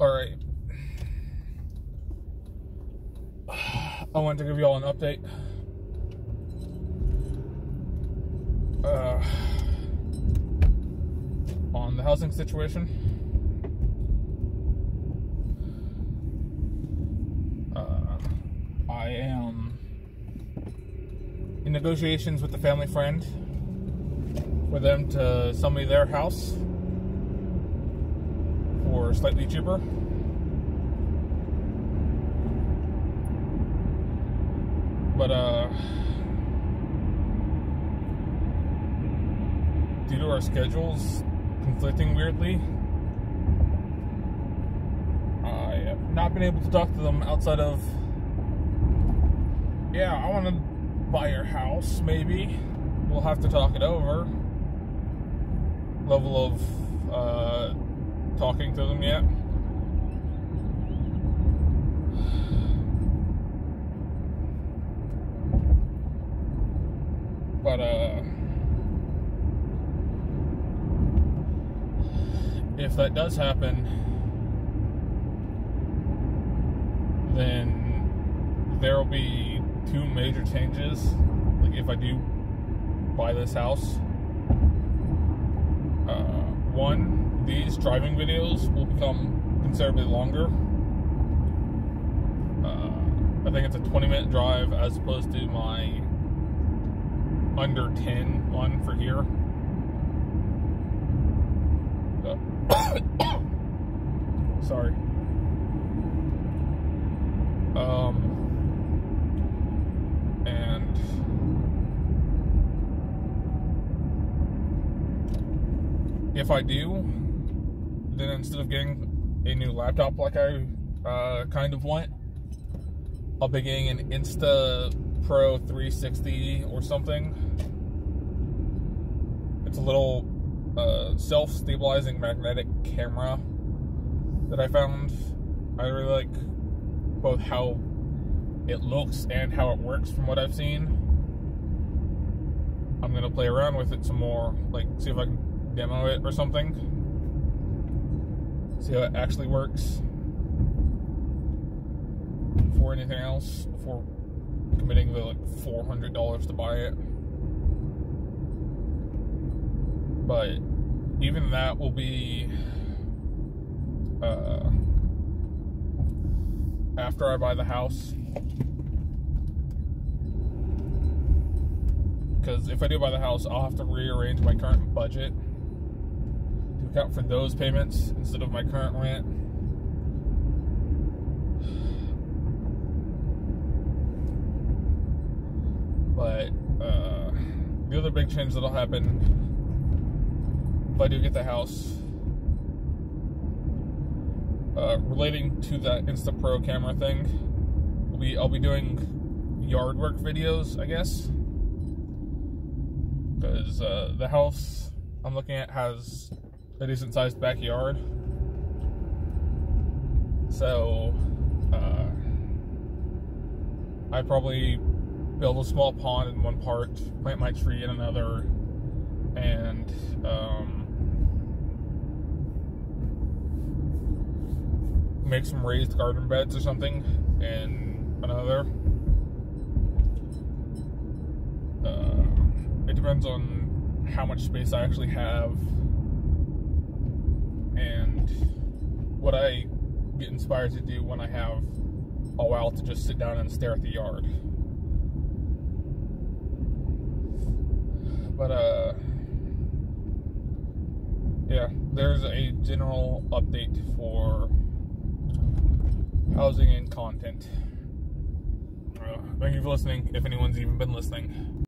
All right. I wanted to give you all an update. Uh, on the housing situation. Uh, I am in negotiations with the family friend for them to sell me their house for slightly cheaper. But uh due to our schedules conflicting weirdly, I have not been able to talk to them outside of yeah, I want to buy your house, maybe. We'll have to talk it over. Level of uh, talking to them yet. But, uh, if that does happen, then there will be two major changes. Like, if I do buy this house, uh, one, these driving videos will become considerably longer. Uh, I think it's a 20 minute drive as opposed to my under 10 one for here. Sorry. Um, and if I do, then instead of getting a new laptop like I uh, kind of want, I'll be getting an Insta Pro 360 or something. It's a little uh, self stabilizing magnetic camera that I found. I really like both how it looks and how it works from what I've seen. I'm gonna play around with it some more, like see if I can demo it or something. See how it actually works. Before anything else, before committing the like four hundred dollars to buy it. But even that will be uh, after I buy the house. Because if I do buy the house, I'll have to rearrange my current budget account for those payments instead of my current rent. But uh, the other big change that'll happen if I do get the house, uh, relating to that Insta Pro camera thing, will be I'll be doing yard work videos, I guess, because uh, the house I'm looking at has a decent sized backyard, so uh, I probably build a small pond in one part, plant my tree in another, and um, make some raised garden beds or something in another. Uh, it depends on how much space I actually have and what I get inspired to do when I have a while to just sit down and stare at the yard. But uh yeah, there's a general update for housing and content. Uh, thank you for listening, if anyone's even been listening.